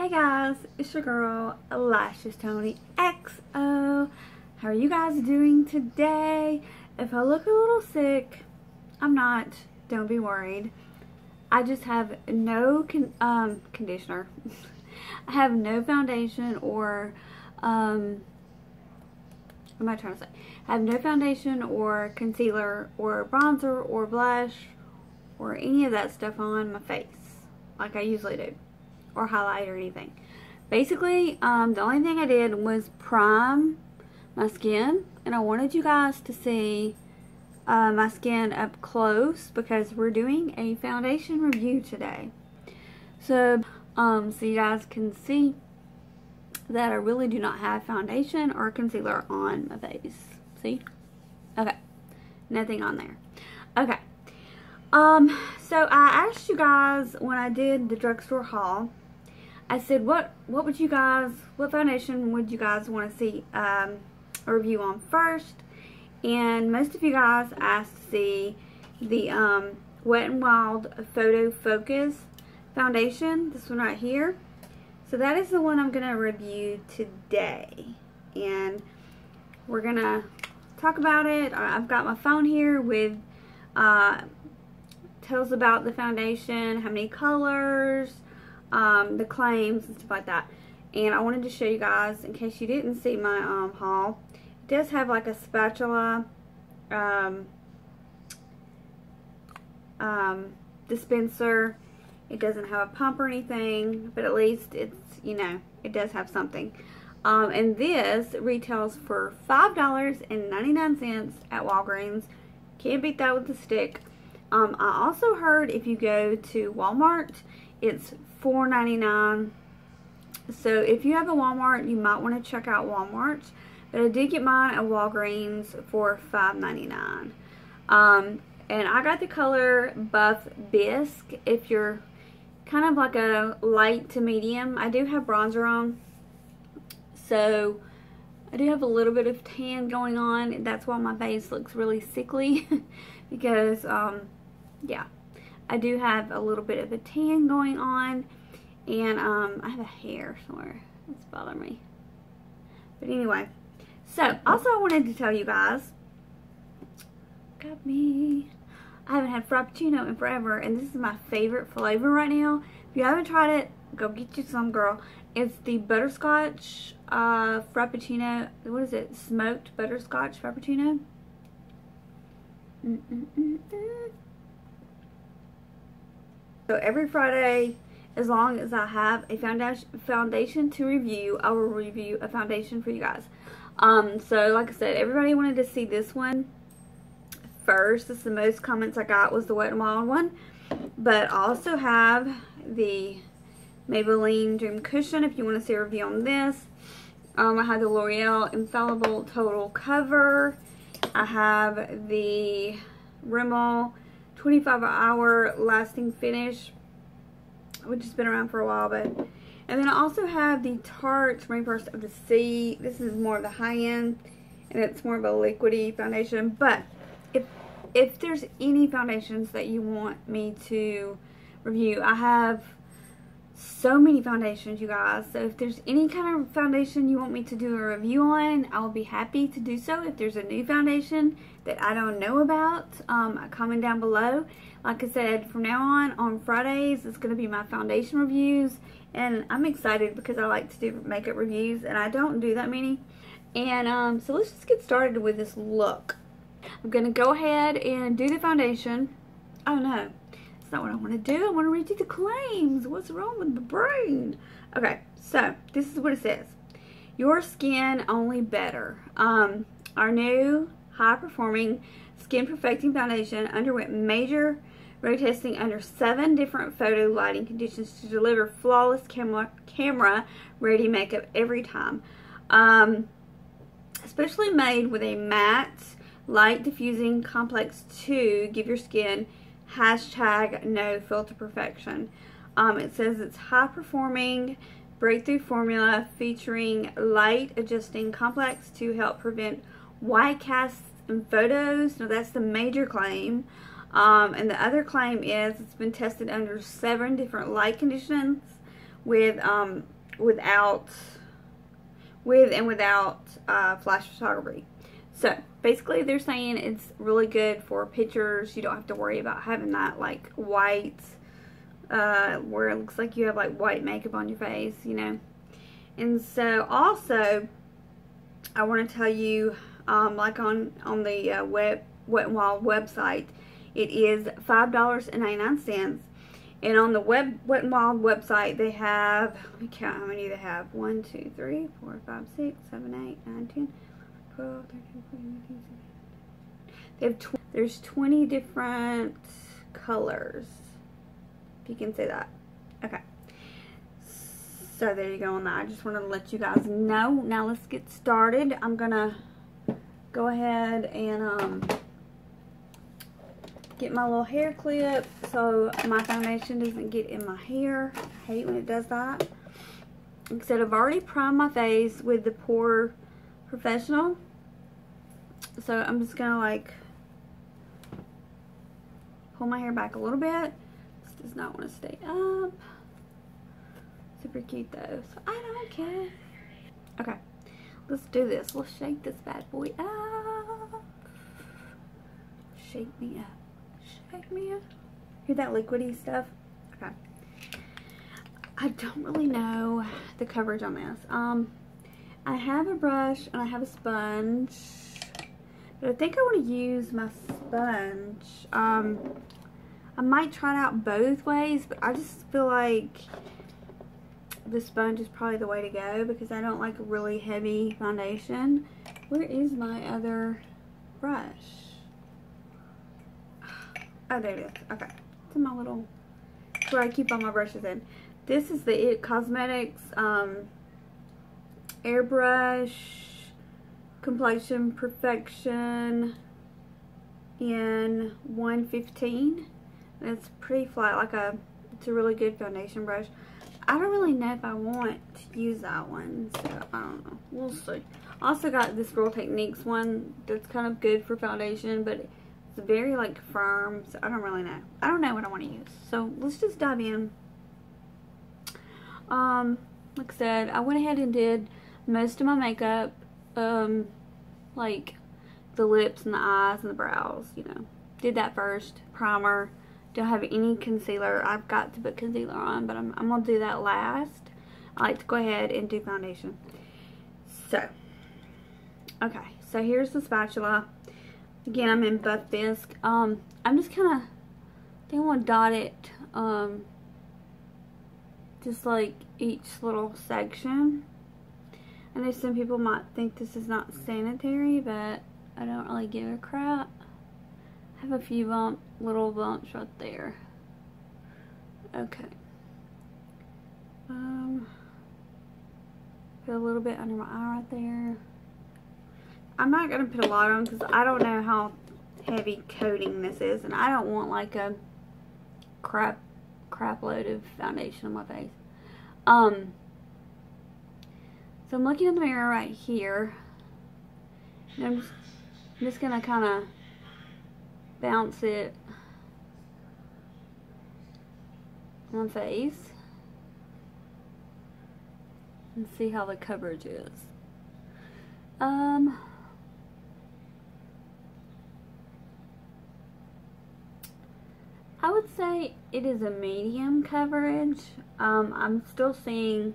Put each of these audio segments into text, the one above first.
Hey guys, it's your girl, Lashes Toni XO. How are you guys doing today? If I look a little sick, I'm not. Don't be worried. I just have no con um, conditioner. I have no foundation or, um, what am I trying to say? I have no foundation or concealer or bronzer or blush or any of that stuff on my face like I usually do or highlight or anything. Basically, um, the only thing I did was prime my skin and I wanted you guys to see uh, my skin up close because we're doing a foundation review today. So, um, so you guys can see that I really do not have foundation or concealer on my face. See? Okay. Nothing on there. Okay. Um, so I asked you guys when I did the drugstore haul, I said, what, what would you guys, what foundation would you guys want to see um, a review on first? And most of you guys asked to see the um, Wet n Wild Photo Focus foundation, this one right here. So that is the one I'm going to review today. And we're going to talk about it. I've got my phone here with uh, tells about the foundation, how many colors, um, the claims and stuff like that. And I wanted to show you guys, in case you didn't see my um, haul, it does have like a spatula um, um, dispenser. It doesn't have a pump or anything, but at least it's, you know, it does have something. Um, and this retails for $5.99 at Walgreens. Can't beat that with the stick. Um, I also heard if you go to Walmart, it's $4.99. So if you have a Walmart, you might want to check out Walmart. But I did get mine at Walgreens for $5.99. Um, and I got the color Buff Bisque. If you're kind of like a light to medium, I do have bronzer on. So I do have a little bit of tan going on. That's why my face looks really sickly. because, um, yeah, I do have a little bit of a tan going on. And um, I have a hair somewhere. That's bothering me. But anyway. So, also I wanted to tell you guys. Got me. I haven't had Frappuccino in forever. And this is my favorite flavor right now. If you haven't tried it, go get you some, girl. It's the butterscotch uh, Frappuccino. What is it? Smoked butterscotch Frappuccino. Mm -mm -mm so every Friday, as long as I have a foundation foundation to review, I will review a foundation for you guys. Um, so like I said, everybody wanted to see this one first. This is the most comments I got was the Wet n Wild one. But I also have the Maybelline Dream Cushion if you want to see a review on this. Um, I have the L'Oreal Infallible Total Cover. I have the Rimmel 25 hour lasting finish, which has been around for a while, but and then I also have the Tarte Rainforest of the Sea. This is more of the high end, and it's more of a liquidy foundation. But if if there's any foundations that you want me to review, I have so many foundations, you guys. So if there's any kind of foundation you want me to do a review on, I will be happy to do so. If there's a new foundation that I don't know about, um, comment down below. Like I said, from now on, on Fridays, it's going to be my foundation reviews. And I'm excited because I like to do makeup reviews, and I don't do that many. And um, so let's just get started with this look. I'm going to go ahead and do the foundation. Oh no, that's not what I want to do. I want to read you the claims. What's wrong with the brain? Okay, so this is what it says. Your skin only better. Um, our new high-performing skin perfecting foundation underwent major road testing under seven different photo lighting conditions to deliver flawless camera camera ready makeup every time. Um, especially made with a matte light diffusing complex to give your skin hashtag no filter perfection. Um, it says it's high performing breakthrough formula featuring light adjusting complex to help prevent white casts in photos. Now that's the major claim. Um, and the other claim is it's been tested under seven different light conditions with um, without with and without uh, flash photography. So basically they're saying it's really good for pictures. You don't have to worry about having that like white uh, where it looks like you have like white makeup on your face, you know. And so also I want to tell you um, like on, on the uh, web, Wet n Wild website, it is $5.99. And on the web Wet n Wild website, they have, let me count how many they have. 1, 2, 3, 4, 5, 6, 7, 8, 9, 10, 12, 13, 14, 15, 16. They have tw there's 20 different colors. If you can say that. Okay. So there you go on that. I just wanted to let you guys know. Now let's get started. I'm going to go ahead and um, get my little hair clip so my foundation doesn't get in my hair. I hate when it does that. Like I said, I've already primed my face with the Pore Professional. So I'm just going to like pull my hair back a little bit. This does not want to stay up. Super cute though, so I don't care. Okay. Let's do this. We'll shake this bad boy up. Shake me up. Shake me up. Hear that liquidy stuff? Okay. I don't really know the coverage on this. Um, I have a brush and I have a sponge. But I think I want to use my sponge. Um, I might try it out both ways, but I just feel like the sponge is probably the way to go because I don't like a really heavy foundation. Where is my other brush? Oh, there it is. Okay. It's in my little, where I keep all my brushes in. This is the It Cosmetics um, Airbrush Complexion Perfection in 115. It's pretty flat, like a, it's a really good foundation brush. I don't really know if I want to use that one, so I don't know. We'll see. Also got this Real Techniques one that's kind of good for foundation, but it's very like firm, so I don't really know. I don't know what I want to use. So let's just dive in. Um, like I said, I went ahead and did most of my makeup, um, like the lips and the eyes and the brows, you know. Did that first, primer, don't have any concealer. I've got to put concealer on, but I'm, I'm going to do that last. I like to go ahead and do foundation. So, okay. So here's the spatula. Again, I'm in Buff Bisque. Um, I'm just kind of, I think I want to dot it, um, just like each little section. I know some people might think this is not sanitary, but I don't really give a crap. I have a few bump, little bumps right there. Okay. Um, put a little bit under my eye right there. I'm not going to put a lot on because I don't know how heavy coating this is. And I don't want like a crap, crap load of foundation on my face. Um, so I'm looking in the mirror right here. And I'm just, just going to kind of bounce it on face and see how the coverage is. Um, I would say it is a medium coverage. Um, I'm still seeing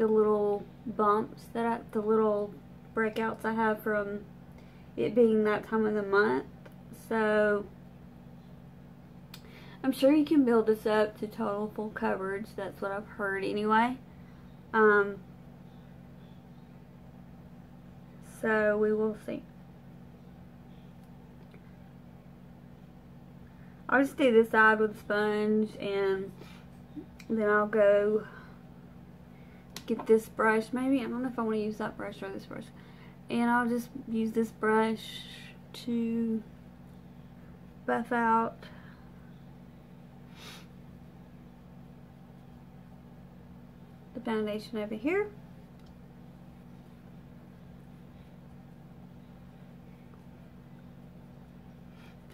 the little bumps that I, the little breakouts I have from it being that time of the month. So I'm sure you can build this up to total full coverage. That's what I've heard anyway. Um, so we will see. I'll just do this side with a sponge and then I'll go get this brush. Maybe, I don't know if I want to use that brush or this brush. And I'll just use this brush to buff out the foundation over here.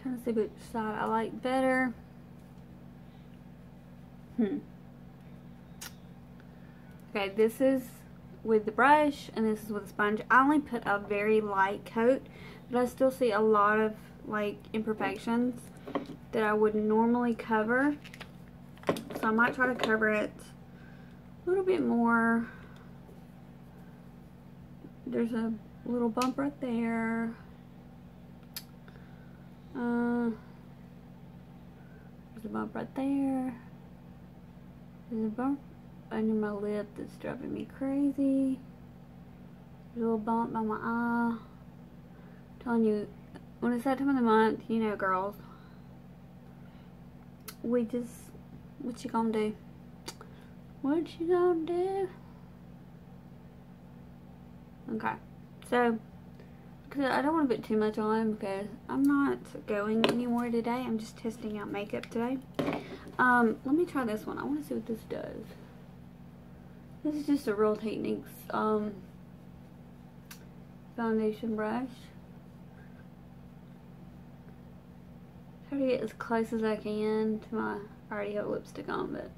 Trying to see which side I like better. Hmm. Okay, this is with the brush and this is with a sponge. I only put a very light coat, but I still see a lot of like imperfections that I would normally cover. So I might try to cover it a little bit more. There's a little bump right there. Uh, there's a bump right there. There's a bump under my lip that's driving me crazy. A little bump by my eye. I'm telling you, when it's that time of the month, you know, girls, we just, what you gonna do? What you gonna do? Okay, so, cause I don't want to put too much on because I'm not going anywhere today. I'm just testing out makeup today. Um, let me try this one. I want to see what this does. This is just a Real Techniques um, foundation brush. Try to get as close as I can to my, I already have lipstick on, but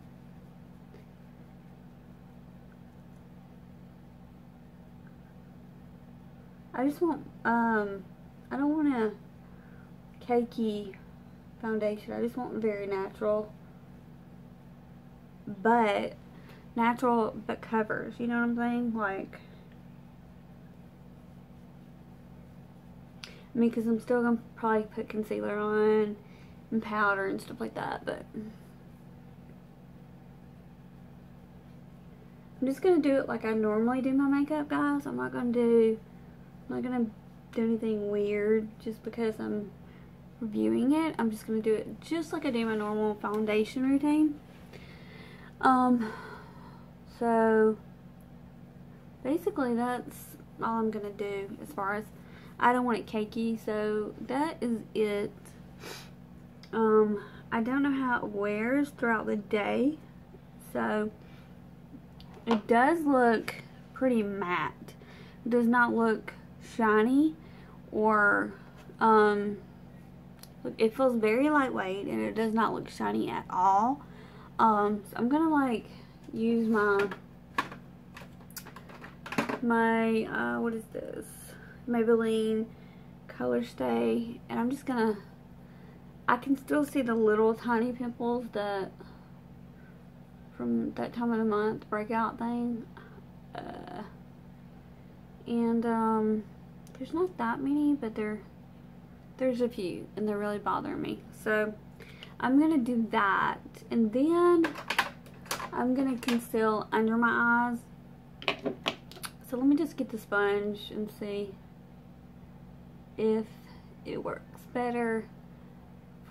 I just want, um, I don't want a cakey foundation. I just want very natural, but natural, but covers. You know what I'm saying? Like, I mean, because I'm still going to probably put concealer on and powder and stuff like that, but I'm just going to do it like I normally do my makeup, guys. I'm not going to do, I'm not going to do anything weird just because I'm reviewing it. I'm just going to do it just like I do my normal foundation routine. Um, so, basically that's all I'm going to do as far as I don't want it cakey, so that is it. Um, I don't know how it wears throughout the day, so it does look pretty matte. It does not look shiny or, um, it feels very lightweight and it does not look shiny at all. Um, so I'm gonna like use my, my, uh, what is this? Maybelline Color Stay. And I'm just gonna, I can still see the little tiny pimples that, from that time of the month breakout thing. Uh, and, um, there's not that many, but there, there's a few, and they're really bothering me. So, I'm gonna do that. And then, I'm gonna conceal under my eyes. So let me just get the sponge and see if it works better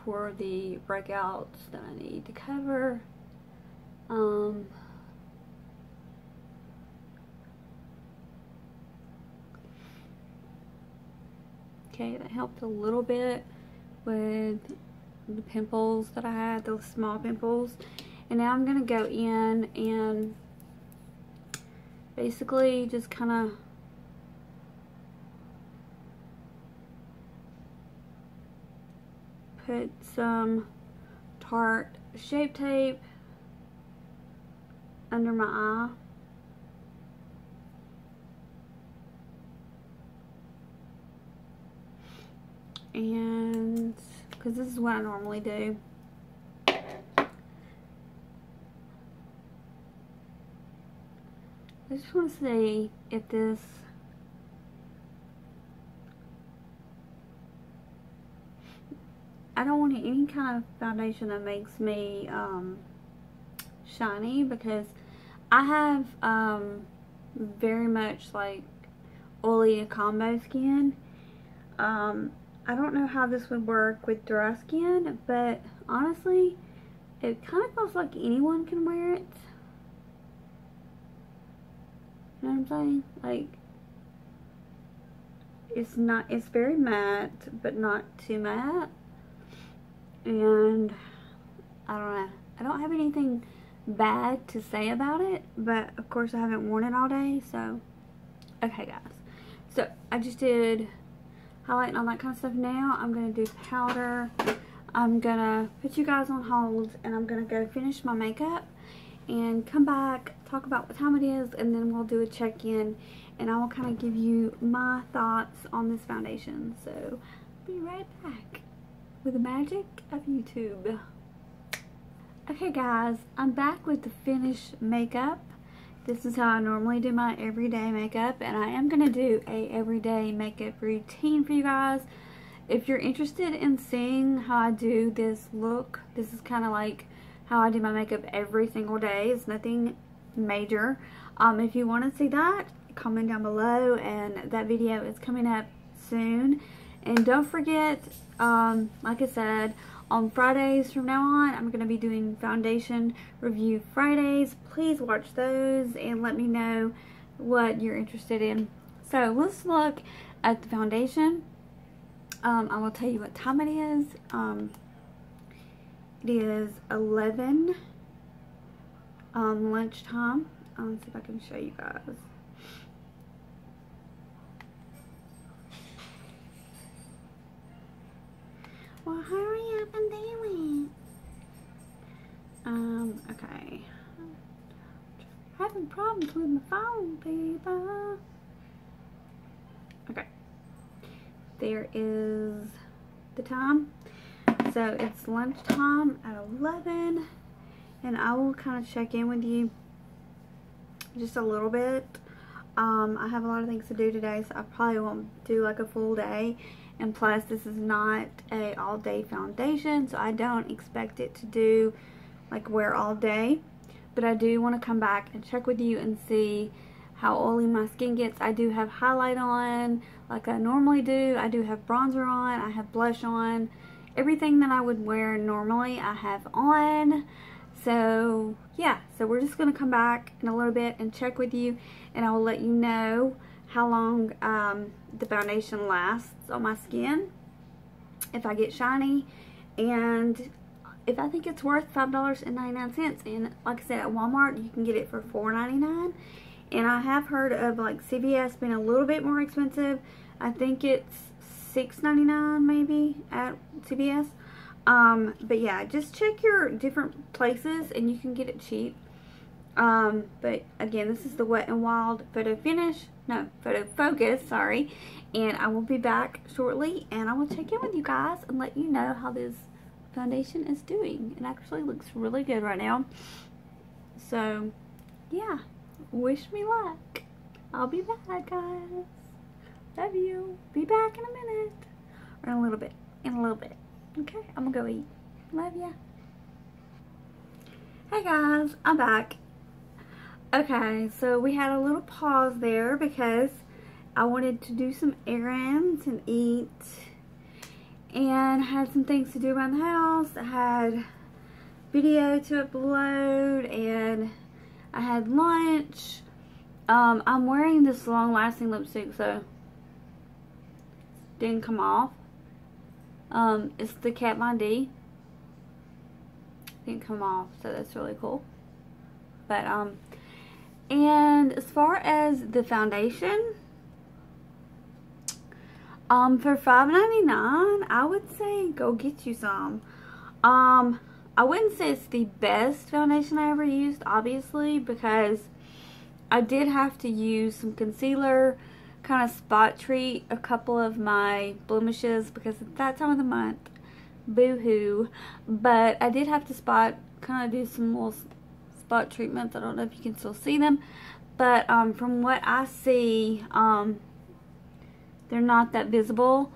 for the breakouts that I need to cover. Um, okay, that helped a little bit with the pimples that I had, those small pimples. And now I'm going to go in and basically just kind of put some Tarte Shape Tape under my eye. And, because this is what I normally do. Just want to say if this I don't want any kind of foundation that makes me um, shiny because I have um, very much like oily combo skin. Um, I don't know how this would work with dry skin, but honestly, it kind of feels like anyone can wear it. You know what I'm saying? Like, it's not, it's very matte, but not too matte and I don't know. I don't have anything bad to say about it, but of course I haven't worn it all day, so okay guys. So I just did highlight and all that kind of stuff. Now I'm going to do powder. I'm going to put you guys on hold and I'm going to go finish my makeup and come back talk about what time it is, and then we'll do a check-in, and I will kind of give you my thoughts on this foundation. So, be right back with the magic of YouTube. Okay guys, I'm back with the finished makeup. This is how I normally do my everyday makeup, and I am going to do a everyday makeup routine for you guys. If you're interested in seeing how I do this look, this is kind of like how I do my makeup every single day. It's nothing major. Um, if you want to see that, comment down below and that video is coming up soon. And don't forget, um, like I said, on Fridays from now on, I'm going to be doing foundation review Fridays. Please watch those and let me know what you're interested in. So let's look at the foundation. Um, I will tell you what time it is. Um, it is 11 um, lunchtime. Um, see if I can show you guys. Well, hurry up and do it. Um, okay. Having problems with my phone, people. Okay. There is the time. So it's lunchtime at 11 and I will kind of check in with you just a little bit. Um, I have a lot of things to do today so I probably won't do like a full day and plus this is not a all day foundation so I don't expect it to do like wear all day but I do want to come back and check with you and see how oily my skin gets. I do have highlight on like I normally do. I do have bronzer on. I have blush on everything that I would wear normally I have on. So yeah, so we're just going to come back in a little bit and check with you and I will let you know how long um, the foundation lasts on my skin, if I get shiny, and if I think it's worth $5.99. And like I said, at Walmart you can get it for $4.99. And I have heard of like CVS being a little bit more expensive. I think it's $6.99 maybe at CVS. Um, but yeah, just check your different places and you can get it cheap. Um, but again, this is the Wet n Wild Photo Finish, no, Photo Focus, sorry. And I will be back shortly and I will check in with you guys and let you know how this foundation is doing. It actually looks really good right now. So, yeah, wish me luck. I'll be back, guys. Love you. Be back in a minute. Or in a little bit. In a little bit. Okay, I'm gonna go eat. Love ya. Hey guys, I'm back. Okay, so we had a little pause there because I wanted to do some errands and eat and had some things to do around the house. I had video to upload and I had lunch. Um, I'm wearing this long lasting lipstick so didn't come off. Um, it's the Kat Von D. Didn't come off, so that's really cool. But, um, and as far as the foundation, um, for $5.99, I would say go get you some. Um, I wouldn't say it's the best foundation I ever used, obviously, because I did have to use some concealer, kind of spot treat a couple of my blemishes because it's that time of the month. Boo-hoo. But I did have to spot, kind of do some little spot treatments. I don't know if you can still see them. But um, from what I see, um, they're not that visible.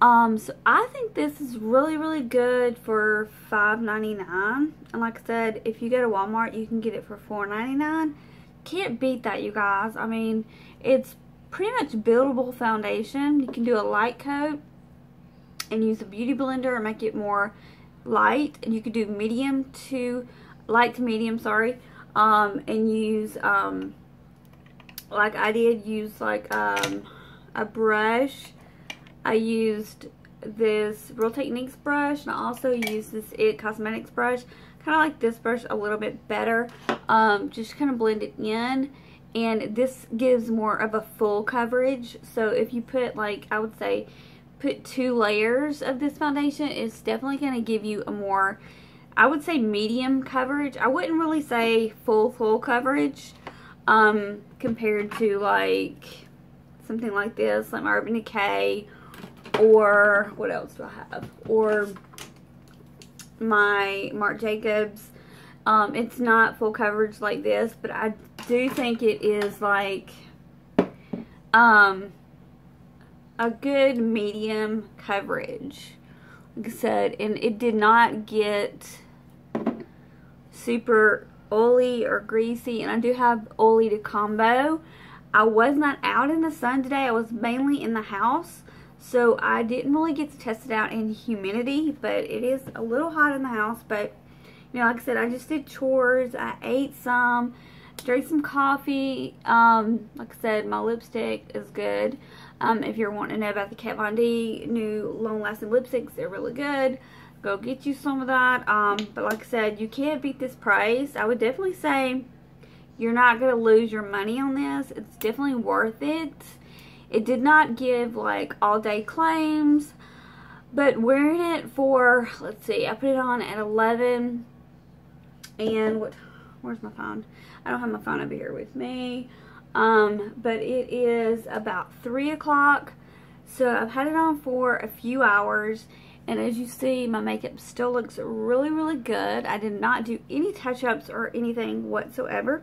Um, so I think this is really, really good for $5.99. And like I said, if you go to Walmart, you can get it for $4.99. Can't beat that, you guys. I mean, it's pretty much buildable foundation. You can do a light coat and use a beauty blender and make it more light. And you could do medium to, light to medium, sorry. Um, and use, um, like I did, use like um, a brush. I used this Real Techniques brush and I also used this IT Cosmetics brush. Kind of like this brush a little bit better. Um, just kind of blend it in and this gives more of a full coverage so if you put like I would say put two layers of this foundation it's definitely going to give you a more I would say medium coverage. I wouldn't really say full, full coverage um, compared to like something like this, like my Urban Decay, or what else do I have? Or my Marc Jacobs. Um, it's not full coverage like this, but I do think it is like um, a good medium coverage. Like I said, and it did not get super oily or greasy. And I do have oily to combo. I was not out in the sun today. I was mainly in the house. So I didn't really get to test it out in humidity. But it is a little hot in the house. But, you know, like I said, I just did chores. I ate some. Drank some coffee. Um, like I said, my lipstick is good. Um, if you're wanting to know about the Kat Von D new long-lasting lipsticks, they're really good go get you some of that. Um, but like I said, you can't beat this price. I would definitely say you're not going to lose your money on this. It's definitely worth it. It did not give like all day claims. But wearing it for, let's see, I put it on at 11. And what, where's my phone? I don't have my phone over here with me. Um, but it is about 3 o'clock. So I've had it on for a few hours and as you see, my makeup still looks really, really good. I did not do any touch-ups or anything whatsoever.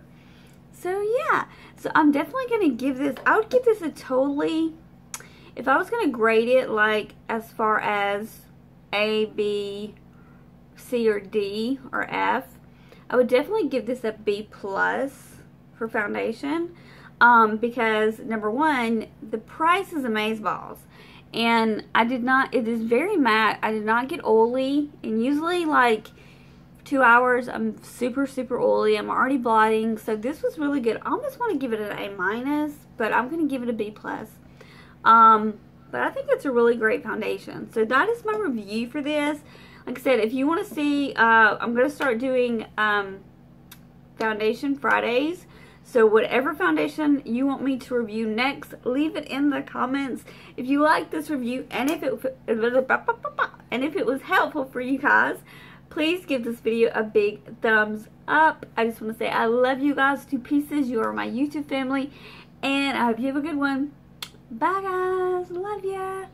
So yeah, so I'm definitely going to give this, I would give this a totally, if I was going to grade it like as far as A, B, C, or D, or F, I would definitely give this a B plus for foundation. Um, because number one, the price is amazeballs and I did not, it is very matte. I did not get oily, and usually like two hours, I'm super, super oily. I'm already blotting, so this was really good. I almost want to give it an A minus, but I'm going to give it a B plus. Um, but I think it's a really great foundation. So that is my review for this. Like I said, if you want to see, uh, I'm going to start doing um, foundation Fridays. So whatever foundation you want me to review next, leave it in the comments. If you like this review and if it and if it was helpful for you guys, please give this video a big thumbs up. I just want to say I love you guys to pieces. You are my YouTube family and I hope you have a good one. Bye guys. Love ya.